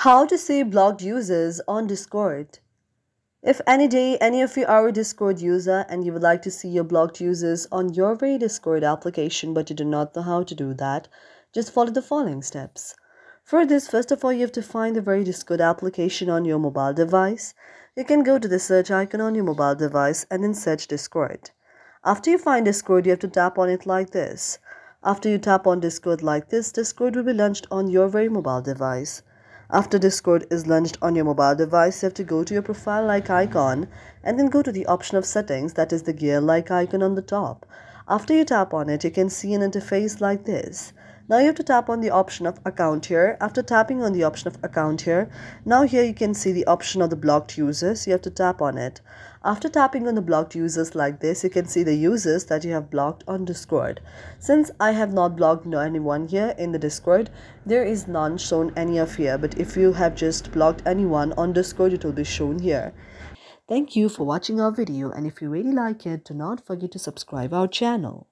How to see blocked users on Discord. If any day any of you are a Discord user and you would like to see your blocked users on your very Discord application but you do not know how to do that, just follow the following steps. For this, first of all, you have to find the very Discord application on your mobile device. You can go to the search icon on your mobile device and then search Discord. After you find Discord, you have to tap on it like this. After you tap on Discord like this, Discord will be launched on your very mobile device. After Discord is launched on your mobile device, you have to go to your profile like icon and then go to the option of settings that is the gear like icon on the top. After you tap on it, you can see an interface like this. Now you have to tap on the option of account here. After tapping on the option of account here, now here you can see the option of the blocked users. You have to tap on it. After tapping on the blocked users like this, you can see the users that you have blocked on Discord. Since I have not blocked anyone here in the Discord, there is none shown any of here. But if you have just blocked anyone on Discord, it will be shown here. Thank you for watching our video and if you really like it, do not forget to subscribe our channel.